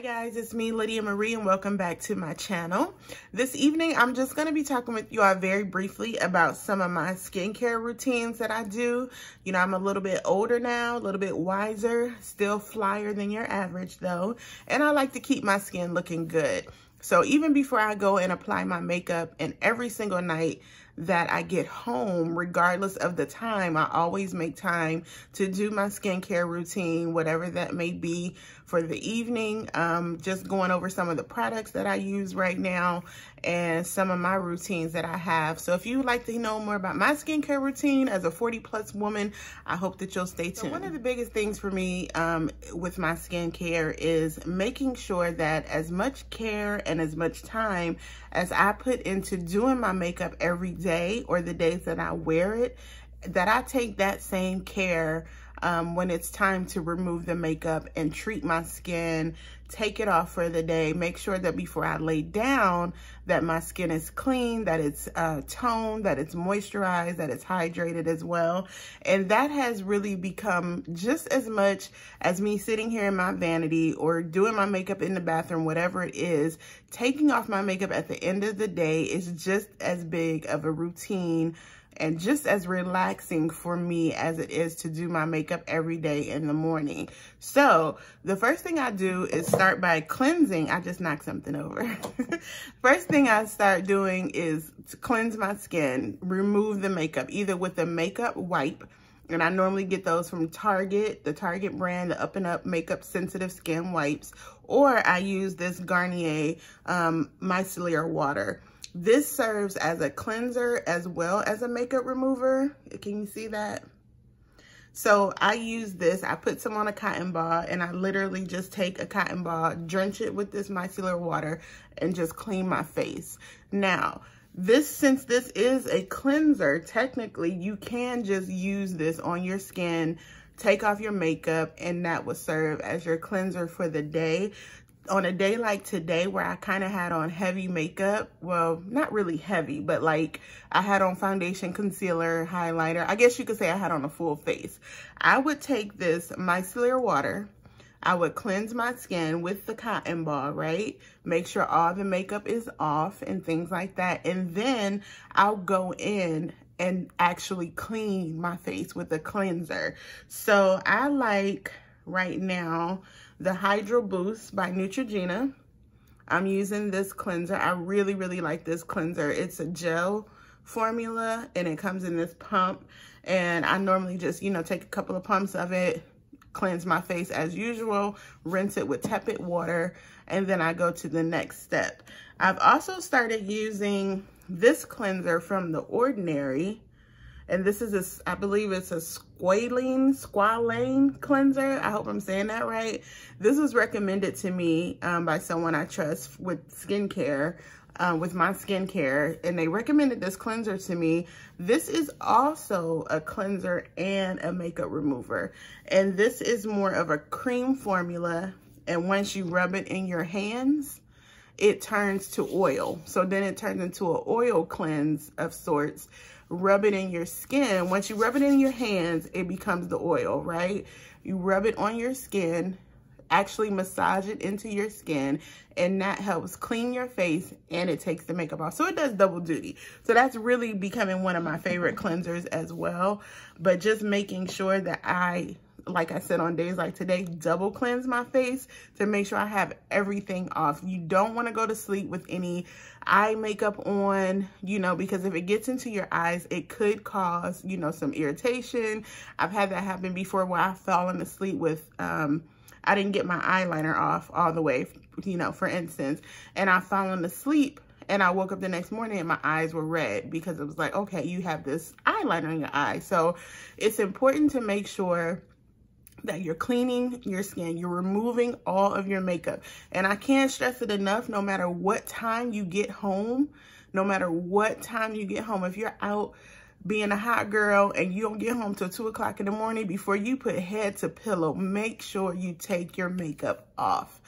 Hi guys, it's me Lydia Marie and welcome back to my channel. This evening I'm just going to be talking with you all very briefly about some of my skincare routines that I do. You know, I'm a little bit older now, a little bit wiser, still flyer than your average though, and I like to keep my skin looking good. So even before I go and apply my makeup and every single night that I get home, regardless of the time, I always make time to do my skincare routine, whatever that may be for the evening. Um, just going over some of the products that I use right now and some of my routines that I have. So if you would like to know more about my skincare routine as a 40 plus woman, I hope that you'll stay tuned. So one of the biggest things for me um, with my skincare is making sure that as much care and as much time as I put into doing my makeup every day or the days that I wear it, that I take that same care um, when it's time to remove the makeup and treat my skin, take it off for the day, make sure that before I lay down that my skin is clean, that it's uh, toned, that it's moisturized, that it's hydrated as well. And that has really become just as much as me sitting here in my vanity or doing my makeup in the bathroom, whatever it is, taking off my makeup at the end of the day is just as big of a routine and just as relaxing for me as it is to do my makeup every day in the morning. So the first thing I do is start by cleansing. I just knocked something over. first thing I start doing is cleanse my skin, remove the makeup, either with a makeup wipe, and I normally get those from Target, the Target brand, the Up and Up Makeup Sensitive Skin Wipes, or I use this Garnier um, Micellar Water. This serves as a cleanser as well as a makeup remover. Can you see that? So I use this, I put some on a cotton ball and I literally just take a cotton ball, drench it with this micellar water and just clean my face. Now, this, since this is a cleanser, technically you can just use this on your skin take off your makeup and that will serve as your cleanser for the day on a day like today where I kind of had on heavy makeup, well, not really heavy, but like I had on foundation, concealer, highlighter. I guess you could say I had on a full face. I would take this micellar water. I would cleanse my skin with the cotton ball, right? Make sure all the makeup is off and things like that. And then I'll go in and actually clean my face with a cleanser. So I like right now the Hydro Boost by Neutrogena. I'm using this cleanser. I really, really like this cleanser. It's a gel formula and it comes in this pump. And I normally just, you know, take a couple of pumps of it, cleanse my face as usual, rinse it with tepid water, and then I go to the next step. I've also started using this cleanser from The Ordinary and this is, a, I believe it's a squalane, squalane cleanser. I hope I'm saying that right. This was recommended to me um, by someone I trust with skincare, um, with my skincare. And they recommended this cleanser to me. This is also a cleanser and a makeup remover. And this is more of a cream formula. And once you rub it in your hands, it turns to oil. So then it turns into an oil cleanse of sorts rub it in your skin. Once you rub it in your hands, it becomes the oil, right? You rub it on your skin, actually massage it into your skin, and that helps clean your face and it takes the makeup off. So it does double duty. So that's really becoming one of my favorite cleansers as well. But just making sure that I like I said, on days like today, double cleanse my face to make sure I have everything off. You don't want to go to sleep with any eye makeup on, you know, because if it gets into your eyes, it could cause, you know, some irritation. I've had that happen before where I've fallen asleep with, um, I didn't get my eyeliner off all the way, you know, for instance, and I've fallen asleep and I woke up the next morning and my eyes were red because it was like, okay, you have this eyeliner in your eye. So it's important to make sure that you're cleaning your skin, you're removing all of your makeup. And I can't stress it enough, no matter what time you get home, no matter what time you get home, if you're out being a hot girl and you don't get home till two o'clock in the morning, before you put head to pillow, make sure you take your makeup off.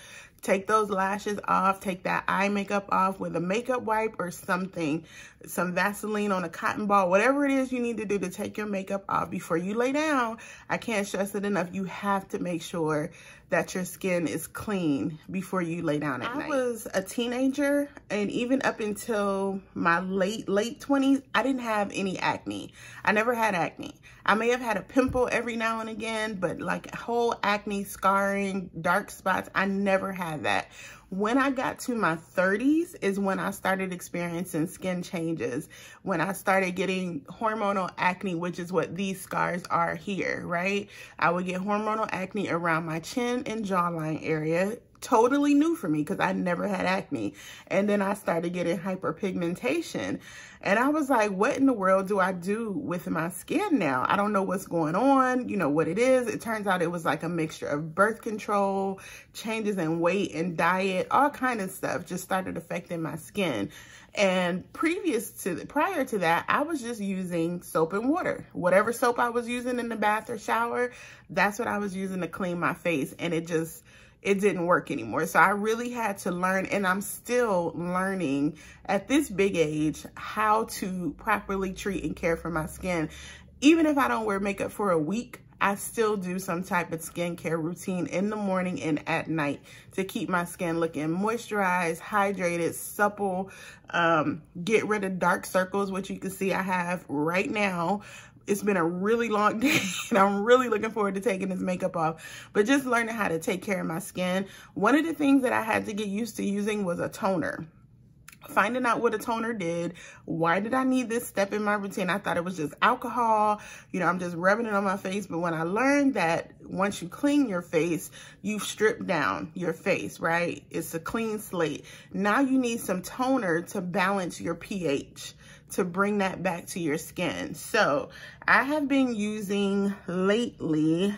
Take those lashes off, take that eye makeup off with a makeup wipe or something, some Vaseline on a cotton ball, whatever it is you need to do to take your makeup off before you lay down. I can't stress it enough. You have to make sure that your skin is clean before you lay down at I night. I was a teenager and even up until my late, late 20s, I didn't have any acne. I never had acne. I may have had a pimple every now and again, but like whole acne, scarring, dark spots, I never had that. When I got to my 30s is when I started experiencing skin changes. When I started getting hormonal acne, which is what these scars are here, right? I would get hormonal acne around my chin and jawline area totally new for me because I never had acne. And then I started getting hyperpigmentation. And I was like, what in the world do I do with my skin now? I don't know what's going on, you know, what it is. It turns out it was like a mixture of birth control, changes in weight and diet, all kind of stuff just started affecting my skin. And previous to, prior to that, I was just using soap and water. Whatever soap I was using in the bath or shower, that's what I was using to clean my face. And it just, it didn't work anymore. So I really had to learn, and I'm still learning at this big age, how to properly treat and care for my skin. Even if I don't wear makeup for a week, I still do some type of skincare routine in the morning and at night to keep my skin looking moisturized, hydrated, supple, um, get rid of dark circles, which you can see I have right now it's been a really long day and I'm really looking forward to taking this makeup off. But just learning how to take care of my skin. One of the things that I had to get used to using was a toner. Finding out what a toner did. Why did I need this step in my routine? I thought it was just alcohol. You know, I'm just rubbing it on my face. But when I learned that once you clean your face, you've stripped down your face, right? It's a clean slate. Now you need some toner to balance your pH to bring that back to your skin. So I have been using lately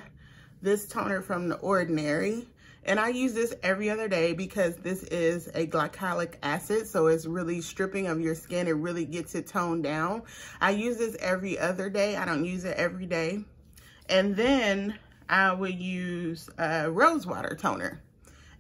this toner from The Ordinary. And I use this every other day because this is a glycolic acid. So it's really stripping of your skin. It really gets it toned down. I use this every other day. I don't use it every day. And then I would use a rose water toner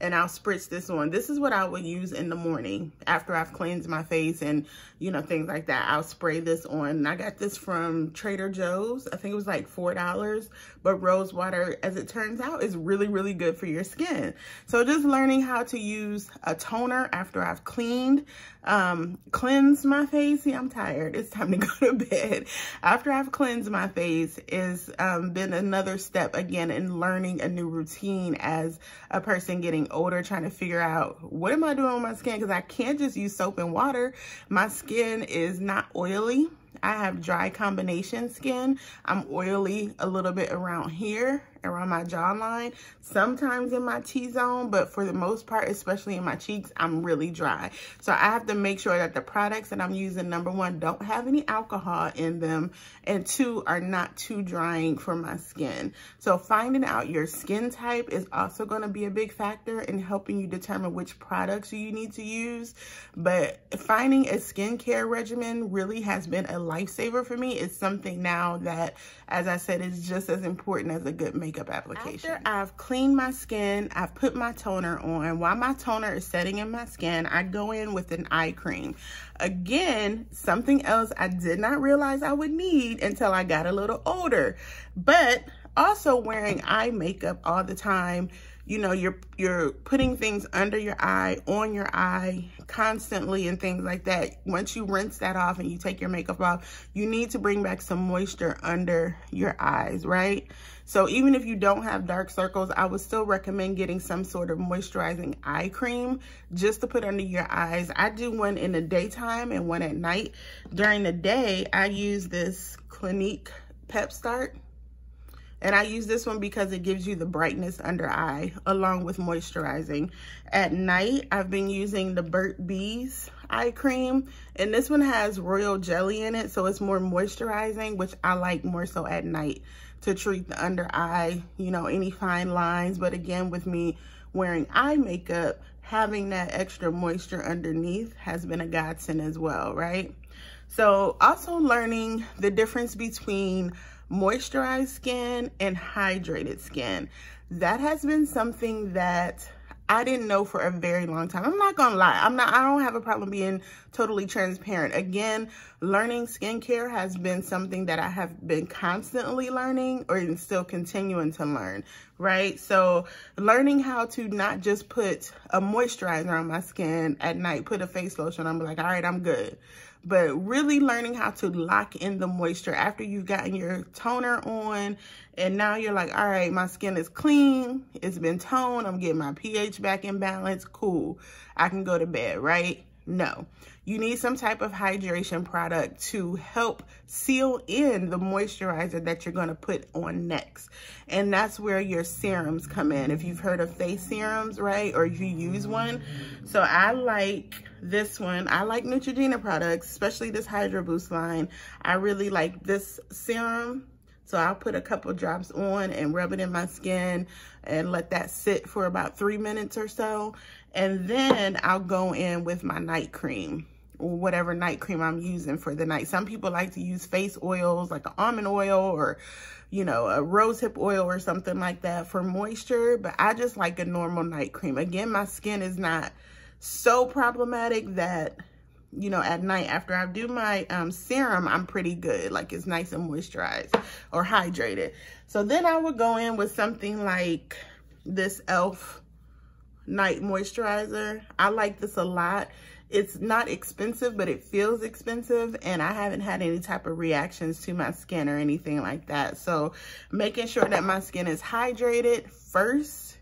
and I'll spritz this on. This is what I would use in the morning after I've cleansed my face and, you know, things like that. I'll spray this on. And I got this from Trader Joe's. I think it was like $4. But rose water, as it turns out, is really, really good for your skin. So just learning how to use a toner after I've cleaned, um, cleansed my face. See, I'm tired. It's time to go to bed. After I've cleansed my face is um, been another step again in learning a new routine as a person getting older, trying to figure out what am I doing with my skin? Because I can't just use soap and water. My skin is not oily. I have dry combination skin. I'm oily a little bit around here around my jawline, sometimes in my T-zone, but for the most part, especially in my cheeks, I'm really dry. So I have to make sure that the products that I'm using, number one, don't have any alcohol in them, and two, are not too drying for my skin. So finding out your skin type is also gonna be a big factor in helping you determine which products you need to use. But finding a skincare regimen really has been a lifesaver for me. It's something now that, as I said, is just as important as a good makeup makeup application. After I've cleaned my skin, I've put my toner on. While my toner is setting in my skin, I go in with an eye cream. Again, something else I did not realize I would need until I got a little older. But also wearing eye makeup all the time you know, you're you're putting things under your eye, on your eye constantly and things like that. Once you rinse that off and you take your makeup off, you need to bring back some moisture under your eyes, right? So even if you don't have dark circles, I would still recommend getting some sort of moisturizing eye cream just to put under your eyes. I do one in the daytime and one at night. During the day, I use this Clinique Pep Start and I use this one because it gives you the brightness under eye along with moisturizing. At night, I've been using the Burt Bees eye cream. And this one has royal jelly in it, so it's more moisturizing, which I like more so at night to treat the under eye, you know, any fine lines. But again, with me wearing eye makeup, having that extra moisture underneath has been a godsend as well, right? So also learning the difference between moisturized skin and hydrated skin. That has been something that I didn't know for a very long time. I'm not gonna lie. I'm not, I don't have a problem being totally transparent. Again, learning skincare has been something that I have been constantly learning or even still continuing to learn, right? So learning how to not just put a moisturizer on my skin at night, put a face lotion, I'm like, all right, I'm good but really learning how to lock in the moisture after you've gotten your toner on and now you're like, all right, my skin is clean. It's been toned. I'm getting my pH back in balance. Cool. I can go to bed, right? No. You need some type of hydration product to help seal in the moisturizer that you're going to put on next. And that's where your serums come in. If you've heard of face serums, right? Or you use one. So I like this one. I like Neutrogena products, especially this Hydro Boost line. I really like this serum. So I'll put a couple drops on and rub it in my skin and let that sit for about three minutes or so. And then I'll go in with my night cream or whatever night cream I'm using for the night. Some people like to use face oils like almond oil or, you know, a rosehip oil or something like that for moisture. But I just like a normal night cream. Again, my skin is not so problematic that you know, at night after I do my um, serum, I'm pretty good. Like it's nice and moisturized or hydrated. So then I would go in with something like this e.l.f. Night Moisturizer. I like this a lot. It's not expensive, but it feels expensive. And I haven't had any type of reactions to my skin or anything like that. So making sure that my skin is hydrated first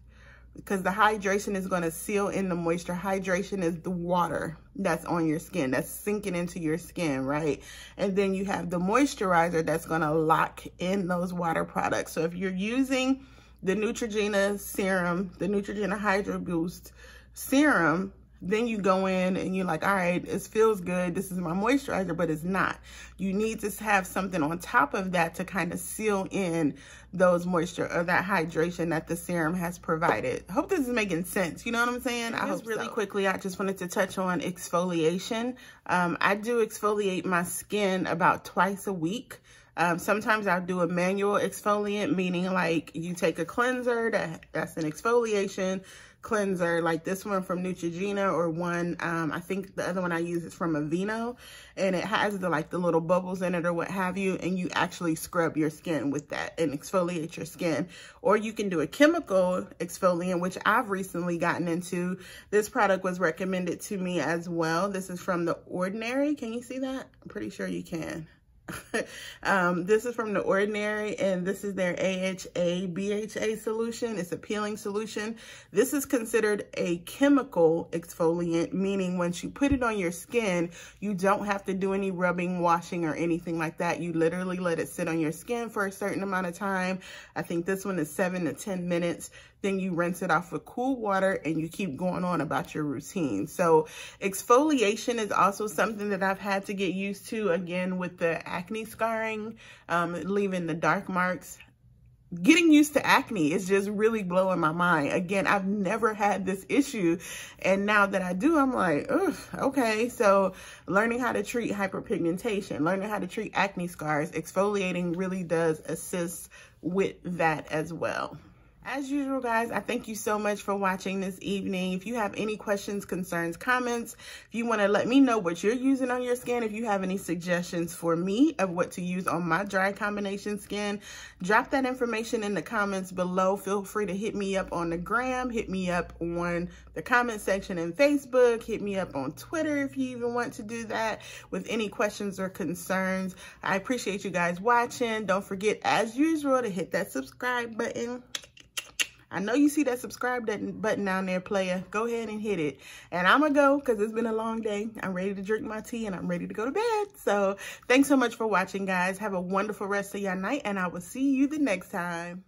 because the hydration is going to seal in the moisture. Hydration is the water that's on your skin, that's sinking into your skin, right? And then you have the moisturizer that's going to lock in those water products. So if you're using the Neutrogena serum, the Neutrogena Hydro Boost serum, then you go in and you're like, all right, it feels good. This is my moisturizer, but it's not. You need to have something on top of that to kind of seal in those moisture or that hydration that the serum has provided. hope this is making sense. You know what I'm saying? I just really so. quickly, I just wanted to touch on exfoliation. Um, I do exfoliate my skin about twice a week. Um, sometimes I'll do a manual exfoliant, meaning like you take a cleanser, that, that's an exfoliation cleanser like this one from Neutrogena or one, um, I think the other one I use is from Aveeno and it has the like the little bubbles in it or what have you and you actually scrub your skin with that and exfoliate your skin. Or you can do a chemical exfoliant which I've recently gotten into. This product was recommended to me as well. This is from The Ordinary. Can you see that? I'm pretty sure you can. um, this is from The Ordinary, and this is their AHA BHA solution. It's a peeling solution. This is considered a chemical exfoliant, meaning once you put it on your skin, you don't have to do any rubbing, washing, or anything like that. You literally let it sit on your skin for a certain amount of time. I think this one is seven to 10 minutes. Then you rinse it off with cool water and you keep going on about your routine. So exfoliation is also something that I've had to get used to again with the acne scarring, um, leaving the dark marks getting used to acne is just really blowing my mind. Again, I've never had this issue. And now that I do, I'm like, okay. So learning how to treat hyperpigmentation, learning how to treat acne scars, exfoliating really does assist with that as well. As usual, guys, I thank you so much for watching this evening. If you have any questions, concerns, comments, if you want to let me know what you're using on your skin, if you have any suggestions for me of what to use on my dry combination skin, drop that information in the comments below. Feel free to hit me up on the gram, hit me up on the comment section in Facebook, hit me up on Twitter if you even want to do that with any questions or concerns. I appreciate you guys watching. Don't forget, as usual, to hit that subscribe button I know you see that subscribe button down there, player. Go ahead and hit it. And I'm going to go because it's been a long day. I'm ready to drink my tea and I'm ready to go to bed. So thanks so much for watching, guys. Have a wonderful rest of your night and I will see you the next time.